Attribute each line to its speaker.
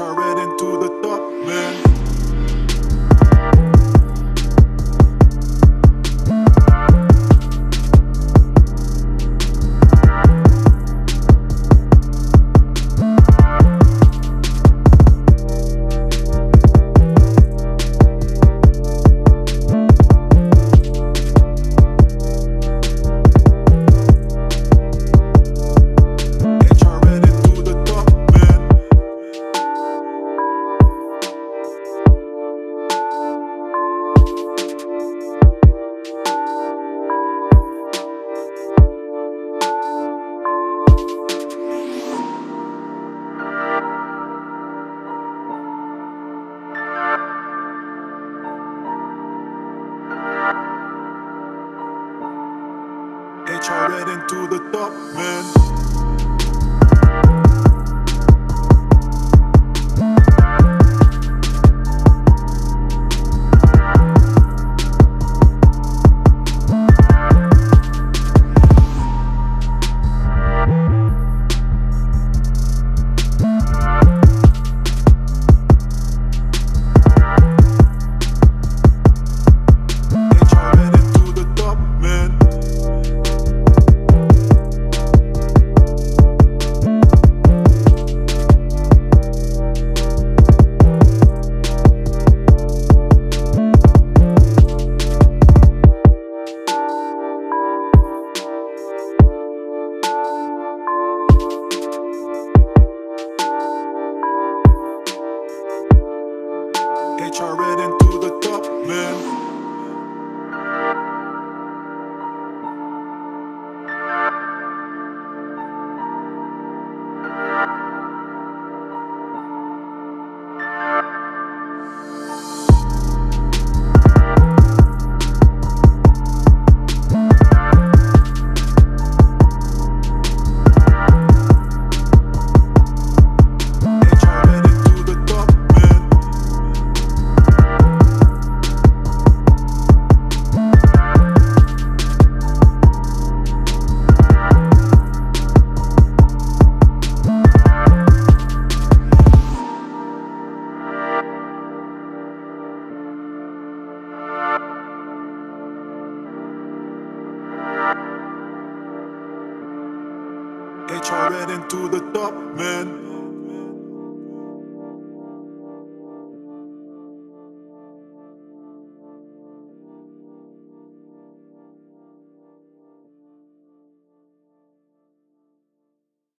Speaker 1: I ran into the top, man. Right into the top, man. HR right into the top, man. HR right into the top, man.